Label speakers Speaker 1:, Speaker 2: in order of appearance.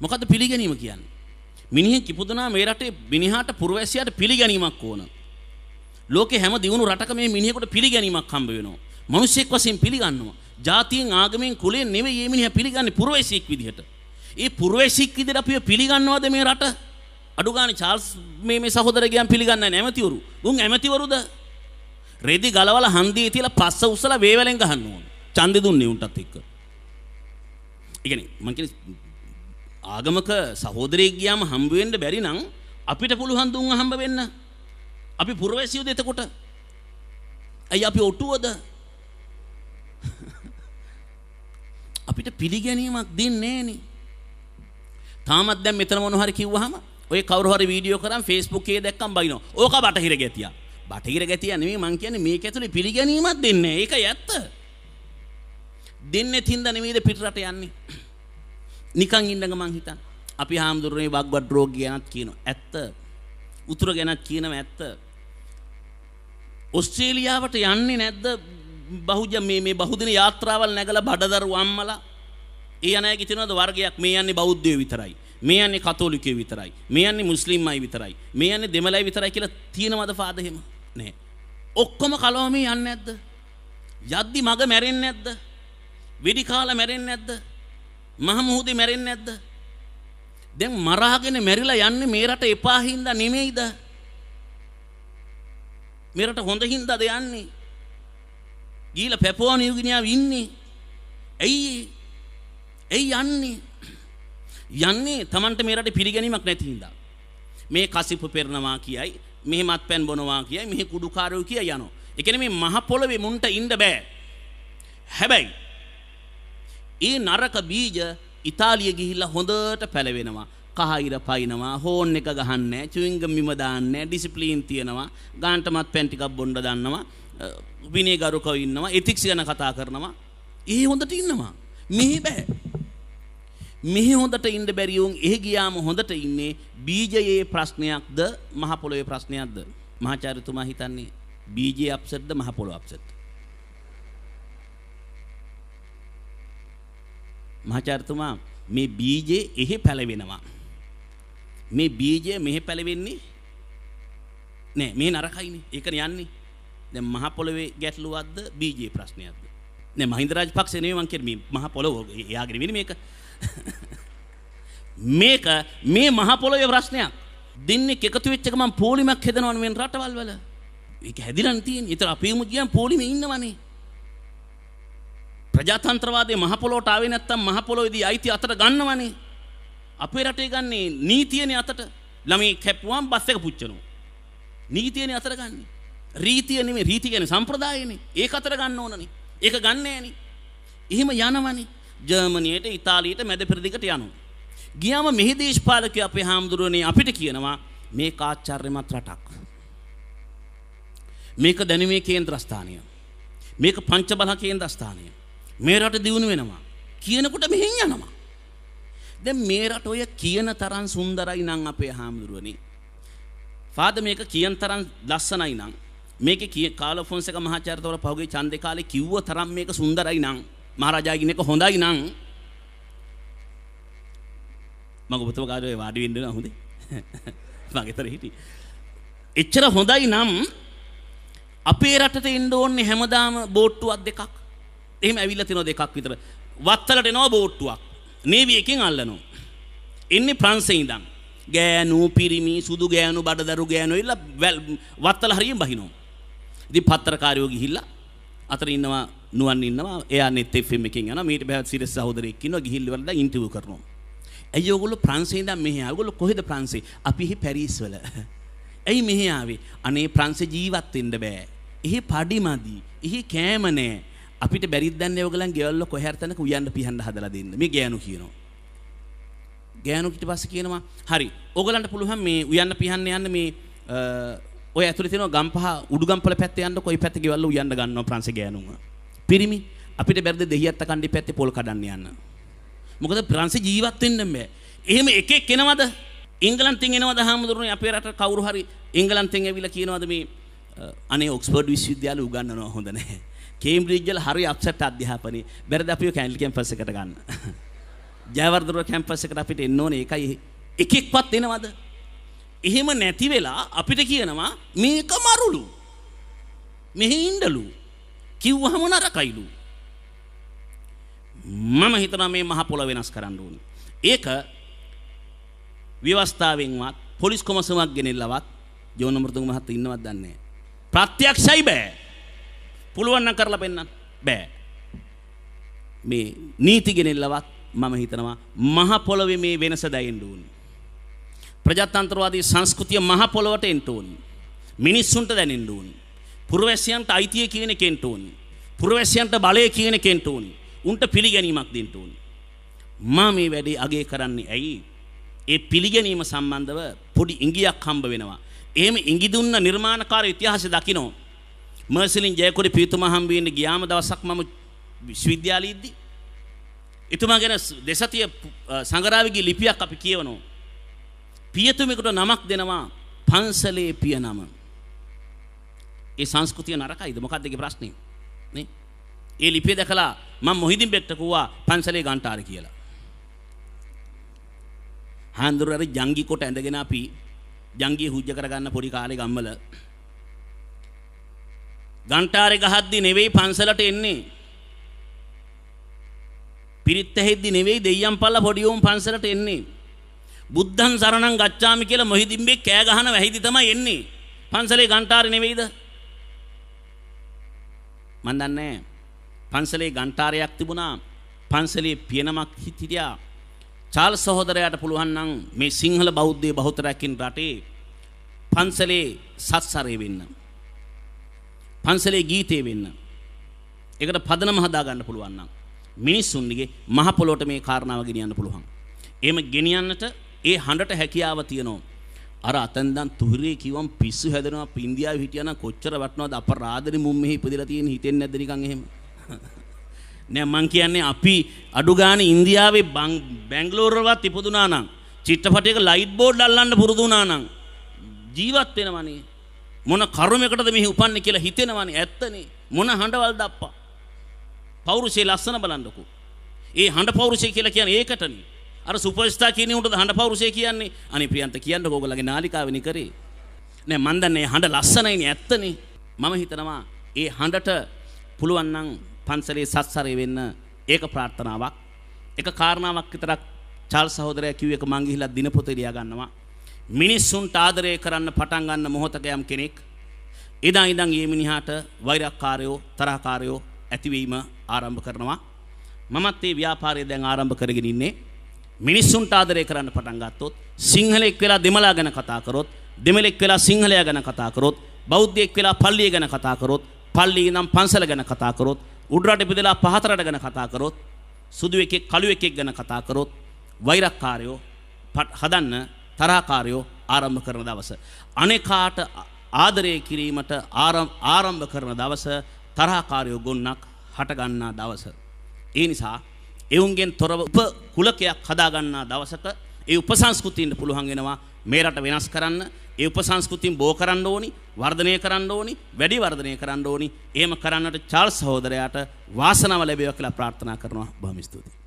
Speaker 1: මොකද්ද පිළිගැනීම කියන්නේ? මිනිහෙක් ඉපදුනා මේ රටේ මිනිහාට පුරවැසියාට පිළිගැනීමක් ඕන. ලෝකේ හැම දියුණු රටක මේ මිනිහෙකුට පිළිගැනීමක් හම්බ වෙනවා. මිනිසෙක් වශයෙන් පිළිගන්නවා. ජාතියෙන් ආගමෙන් කුලයෙන් නෙවෙයි මේ මිනිහා පිළිගන්නේ පුරවැසියෙක් විදිහට. ඒ පුරවැසියෙක් විදිහට අපිව පිළිගන්නවද මේ රට? අඩු ගානේ චාල්ස් මේ මේ සහෝදරයන් පිළිගන්නේ නැහැ ඇමතිවරු. උන් ඇමතිවරුද? රෙදි ගලවලා හන්දියේ තියලා පස්ස උස්සලා වේවැලෙන් ගහන්න ඕන. ඡන්දෙ දුන්නේ උන්ටත් එක්ක. ඒ කියන්නේ මං කියන්නේ ආගමක සහෝදරයෙක් ගියාම හම්බ වෙන්න බැරි නම් අපිට පුළුවන් දුන්න හම්බ වෙන්න. අපි පුරවැසියෝද එතකොට? ඇයි අපි ඔටුවද? අපිට පිළිගැනීමක් දෙන්නේ නෑනේ. තාමත් දැන් මෙතන මොන හරි කිව්වහම ඔය කවුරු හරි වීඩියෝ කරන් Facebook එකේ දැක්කම් බයිනෝ. ඕක බටහිර ගැතියා. බටහිර ගැතිය නෙමෙයි මං කියන්නේ මේක ඇතුලේ පිළිගැනීමක් දෙන්නේ. ඒක ඇත්ත. දෙන්නේ තින්ද නෙමෙයිද පිටරට යන්නේ. නිකන් ඉන්නග මං හිතන්. අපි හාමුදුරනේ වග්බඩ් රෝග ගැනත් කියනවා. ඇත්ත. උතුර ගැනත් කියනවා ඇත්ත. ඔස්ට්‍රේලියාවට යන්නේ නැද්ද බහුජ මේ මේ බහුදින යාත්‍රාවල් නැගලා බඩදරු අම්මලා ඒ අය හිතනවාද වර්ගයක් මේ යන්නේ බෞද්ධයෝ විතරයි. මේ යන්නේ කතෝලිකයෝ විතරයි. මේ යන්නේ මුස්ලිම් අය විතරයි. මේ යන්නේ දෙමළයි විතරයි කියලා තියෙනවද ෆාද එහෙම? නෑ. ඔක්කොම කලවමේ යන්නේ නැද්ද? යද්දි මග මැරෙන්නේ නැද්ද? වෙඩි කාලා මැරෙන්නේ නැද්ද? මහ මුහුදේ මැරෙන්නේ නැද්ද? දැන් මරාගෙන මැරිලා යන්නේ මේ රට එපා හින්දා නෙමෙයිද? මේ රට හොඳ හින්දාද යන්නේ? ගිහිලා පැපුවා නිව්ගිනියාව ඉන්නේ. ඇයි ඇයි යන්නේ? යන්නේ Tamanට මේ රටේ පිළිගැනීමක් නැති හින්දා. මේ කසිපු පෙරනවා කියයි, මෙහෙ මත්පැන් බොනවා කියයි, මෙහෙ කුඩුකාරයෝ කියයි යනවා. ඒ කියන්නේ මේ මහ පොළවේ මුන්ට ඉන්න බෑ. හැබැයි ඒ නරක බීජ ඉතාලිය ගිහිල්ලා හොඳට පැලවෙනවා. කහයිර පයිනවා, හෝන් එක ගහන්නේ, චුවින්ගම් බිම දාන්නේ, ඩිසිප්ලින් තියෙනවා, ගාන්ටමත් පැන් ටිකක් බොන්න දන්නවා, විනය ගරුකව ඉන්නවා, එතික්ස් ගැන කතා කරනවා. ඒ හොඳට ඉන්නවා. මෙහෙ බෑ. මෙහි හොඳට ඉන්න බැරි උන් එහෙ ගියාම හොඳට ඉන්නේ බීජයේ ප්‍රශ්නයක්ද මහ පොළොවේ ප්‍රශ්නයක්ද? මහාචාර්යතුමා හිතන්නේ බීජයේ අප්සෙට්ද මහ පොළොව අප්සෙට්? මහාචාර්යතුමා මේ බීජේ එහෙ පැලවෙනවා. මේ බීජය මෙහෙ පැලවෙන්නේ නෑ මේ නරකයිනේ. ඒකනේ යන්නේ. දැන් මහ පොළවේ ගැටලුවක්ද බීජේ ප්‍රශ්නයක්ද? නෑ මහින්ද රාජපක්ෂ නෙවෙයි මං කියන්නේ මේ මහ පොළොව එයාගෙන වෙන්නේ මේක. මේක මේ මහ පොළොවේ ප්‍රශ්නයක්. දෙන්නේ එකතු වෙච්ච එක මම පොලිමක් හදනවනේ මේ රටවල් වල. ඒක හැදිලා තියෙන්නේ. ඒතර අපේම ගියන් පොලිමේ ඉන්නවනේ. ප්‍රජාතන්ත්‍රවාදයේ මහ පොළොවට ආවේ නැත්තම් මහ පොළොවේදී අයිති අතට ගන්නවනේ. අපේ රටේ ගන්නේ නීතියනේ අතට. ළමයි කැපුවම් බස් එක පුච්චනවා. නීතියනේ අතට ගන්න. රීතිය නෙමෙයි රීති කියන්නේ සම්ප්‍රදායනේ. ඒක අතට ගන්න ඕනනේ. ඒක ගන්න නෑනේ. එහෙම යනවනේ. ජර්මනියට ඉතාලියට මැද පෙරදිගට යනවා. ගියාම මෙහි දේශපාලකයෝ අපේ හාමුදුරුවනේ අපිට කියනවා මේක ආචාර්යමත් රටක්. මේක දැනුමේ කේන්ද්‍රස්ථානය. මේක පංචබල කේන්ද්‍රස්ථානය. මේ රට දියුණු වෙනවා. කියනකොට මෙහෙන් යනවා. දැන් මේ රට ඔය කියන තරම් සුන්දරයි නම් අපේ හාමුදුරුවනේ. ෆාද මේක කියන තරම් ලස්සනයි නම් මේකේ කිය කාලොෆොන්සේක මහාචාර්යවරු පහුගිය ඡන්දේ කාලේ කිව්ව තරම් මේක සුන්දරයි නම් මහරජාගින එක හොඳයි නම් මම ඔබතුමා කාර්යයේ වාඩි වෙන්න නෑ හොඳේ මම ඊතර හිටි එච්චර හොඳයි නම් අපේ රටට එන්න ඕනේ හැමදාම බෝට්ටුවක් දෙකක් එහෙම ඇවිල්ලා තියෙනවා දෙකක් විතර. වත්තලට එනවා බෝට්ටුවක්. නේවි එකෙන් අල්ලනවා. එන්නේ ප්‍රංශේ ඉඳන්. ගෑනු පිරිමි සුදු ගෑනු බඩදරු ගෑනු ඉල්ල වත්තල හරියෙන් බහිනවා. ඉතින් පත්තරකාරයෝ ගිහිල්ලා අතර ඉන්නවා නුවන් ඉන්නවා. එයා නෙත් FM එකෙන් යනවා. මීට බෑ සිරස් සහෝදරයෙක් ඉන්නවා. ගිහිල්ලා වලද ඉන්ටර්විව් කරනවා. ඇයි ඔයගොල්ලෝ ප්‍රංශේ ඉඳන් මෙහෙ ආවේ? ඔයගොල්ලෝ කොහෙද ප්‍රංශේ? අපි එහි පැරිස් වල. ඇයි මෙහෙ ආවේ? අනේ ප්‍රංශේ ජීවත් වෙන්න බෑ. එහි පඩි මදි එහි කෑම නෑ. අපිට බැරිද දන්නේ ඔයගලන් ගෙවල් වල කොහේ හරි තැනක උයන්න පිහන්න හදලා දෙන්න. මේ ගෑනු කියනවා. ගෑනු ඊට පස්සේ කියනවා හරි ඕගලන්ට පුළුවන් මේ උයන්න පිහන්න යන්න මේ ඔය ඇතුලේ තියෙනවා ගම්පහ උඩුගම්පල පැත්තේ යන්න කොයි පැත්තේ ගෙවල් උයන්න ගන්නවා ප්‍රංශ ගෑනුන්ව. පිරිමි අපිට බැරිද දෙහියත්ත කණ්ඩි පැත්තේ පොල් කඩන්න යන්න? මොකද ප්‍රංශ ජීවත් වෙන්න බෑ. එහෙම එකෙක් එනවද? එංගලන්තෙන් එනවද හාමුදුරනේ අපේ රට කවුරු හරි එංගලන්තෙන් ඇවිල්ලා කියනවද මේ අනේ ඔක්ස්ෆර්ඩ් විශ්වවිද්‍යාලේ උගන්වනවා හොඳ නැහැ. කේම්බ්‍රිජ් වල හරි අප්සෙට් අධ්‍යාපනයේ බැරිද අපිව කැන්ඩල් කැම්පස් එකට ගන්න ජයවර්ධන කැම්පස් එකට අපිට එන්න ඕනේ ඒකයි එකෙක්වත් එනවද? එහෙම නැති වෙලා අපිට කියනවා මේක මරුලු. මෙහි ඉන්නලු. කිව්වහම නරකයිලු. මම හිතනවා මේ මහ පොළ වෙනස් කරන්න ඕනේ. ඒක ව්‍යවස්ථාවෙන්වත් පොලිස් කොමසමක් ගෙනෙල්ලවත් ජෝන මෘතුංග මහත්තයා ඉන්නවත් දන්නේ නැහැ. ප්‍රත්‍යක්ෂයි බෑ. පුළුවන් නම් කරලා පෙන්නන්න බෑ. මේ නීති ගෙනෙල්ලවත් මම හිතනවා මහ පොළොවේ මේ වෙනස දැයෙන්න ඕනේ. ප්‍රජාතන්ත්‍රවාදී සංස්කෘතිය මහ පොළොවට එන්න ඕනේ. මිනිස්සුන්ට දැනෙන්න ඕනේ. පුරවැසියන්ට අයිතිය කියන කෙන්ට ඕනේ. පුරවැසියන්ට බලය කියන කෙන්ට ඕනේ. උන්ට පිළිගැනීමක් දෙන්න ඕනේ. මා මේ වැඩේ අගේ කරන්නේ ඇයි? ඒ පිළිගැනීම සම්බන්ධව පොඩි ඉඟියක් හම්බ වෙනවා. එහෙම ඉඟි දුන්න නිර්මාණකාර ඉතිහාසය දකින්න. මර්සිලින් ජයකොඩි පියතුමා හම්බ වෙන්න ගියාම දවසක් මම විශ්වවිද්‍යාලයේ ඉද්දි එතුමා ගැන දෙසතිය සංගරාවගේ ලිපියක් අපි කියවනවා. පියතුමෙකුට නමක් දෙනවා පන්සලේ පිය නම. ඒ සංස්කෘතිය නරකයිද මොකක්ද ඒකේ ප්‍රශ්නේ? නේ? ඒ ලිපිය දැකලා මම මොහිදින් බෙට්ට කිව්වා පන්සලේ ගන්ටාර කියලා. හාන්දුර අර ජංගි කොට ඇඳගෙන අපි ජංගිය හුජ්ජ කරගන්න පොඩි කාලේ ගම්වල ගන්ටාරේ ගහද්දි නෙවෙයි පන්සලට එන්නේ. පිරිත් ඇහෙද්දි නෙවෙයි දෙයියන් පල්ල පොඩි උන් පන්සලට එන්නේ. බුද්ධං සරණං ගච්ඡාමි කියලා මොහිදින්බේ කෑ ගහන වැහිදි තමයි එන්නේ. පන්සලේ ගන්ටාරේ නෙවෙයිද? මන් දන්නේ පන්සලේ ගන්ටාරයක් තිබුණා. පන්සලේ පියනමක් හිටියා. චාල් සහෝදරයාට පුළුවන් නම් මේ සිංහල බෞද්ධය බහුතරයකින් රටේ පන්සලේ සත්සරේ වෙන්න. පන්සලේ ගීතේ වෙන්න. ඒකට පදනම හදා ගන්න පුළුවන් නම් මිනිස්සුන්ගේ මහ පොළොවට මේ කාරණාව ගෙනියන්න පුළුවන්. එහෙම ගෙනියන්නට ඒ හඬට හැකියාව තියෙනවා. අර අතෙන්දන් තුහිරේ කිව්වම් පිස්සු හැදෙනවා ඉන්දියාවේ හිටියනම් කොච්චර වටනවද අපරාධනේ මුම් මෙහි ඉපදලා තියෙන හිතෙන්නේ නැද්ද නිකන් එහෙම. නෑ මං කියන්නේ අපි අඩු ගානේ ඉන්දියාවේ බැංගලෝරවත් ඉපදුනා නම් චිත්‍රපටයක ලයිට් බෝඩ් අල්ලන්න පුරුදු වුණා නම් ජීවත් වෙනවනේ මොන කර්මයකටද මෙහි උපන්නේ කියලා හිතෙනවනේ ඇත්තනේ. මොන හඬවල්ද අප්පා පෞරුෂේ ලස්සන බලන්නකෝ. ඒ හඬ පෞරුෂය කියලා කියන්නේ ඒකටනේ. අර සුපර්ස්ටාර් කියන උන්ට හඬ පෞරුෂය කියන්නේ? අනේ ප්‍රියන්ත කියන්නකෝ ඔයගොල්ලගේ නාලිකාවෙනි කරේ නෑ මන් දන්නේ හඬ ලස්සනයිනේ ඇත්තනේ. මම හිතනවා ඒ හඬට පුළුවන් නම් පන්සලේ සත්සරය වෙන්න ඒක ප්‍රාර්ථනාවක්. එක කාරණාවක් විතරක් චාල් සහෝදරයා කිව්ව එක මං ගිහිල්ලා දිනපොතේ ලියා ගන්නවා මිනිස්සුන්ට ආදරය කරන්න පටන් ගන්න මොහොතක යම් කෙනෙක් එදා ඉඳන් මේ මිනිහාට වෛරක්කාරයෝ තරහකාරයෝ ඇතිවීම ආරම්භ කරනවා. මමත් මේ ව්‍යාපාරය දැන් ආරම්භ කරගෙන ඉන්නේ. මිනිස්සුන්ට ආදරය කරන්න පටන් ගත්තොත් සිංහලෙක් වෙලා දෙමළා ගැන කතා කරොත් දෙමළෙක් වෙලා සිංහලයා ගැන කතා කරොත් බෞද්ධයෙක් වෙලා පල්ලිය ගැන කතා කරොත් පල්ලිය නම් පන්සල ගැන කතා කරොත් උඩරට ඉපදලා පහතරට ගැන කතා කරොත් සුදු එකෙක් කළු එකෙක් ගැන කතා කරොත් වෛරක්කාරයෝ හදන්න තරහකාරයෝ ආරම්භ කරන දවස. අනෙකාට ආදරය කිරීමට ආරම්භ කරන දවස තරහකාරයෝ ගොන්නක් හටගන්නා දවස. ඒ නිසා එවුන්ගෙන් තොරව උප කුලකයක් හදාගන්නා දවසක ඒ උපසංස්කෘතියින්ට පුළුවන් වෙනවා මේ රට වෙනස් කරන්න ඒ උපසංස්කෘතියෙන් බෝ කරන්න ඕනි වර්ධනය කරන්න ඕනි වැඩි වර්ධනය කරන්න ඕනි එහෙම කරන්නට චාල්ස් සහෝදරයාට වාසනාව ලැබේවා කියලා ප්‍රාර්ථනා කරනවා බොහොම ස්තුතියි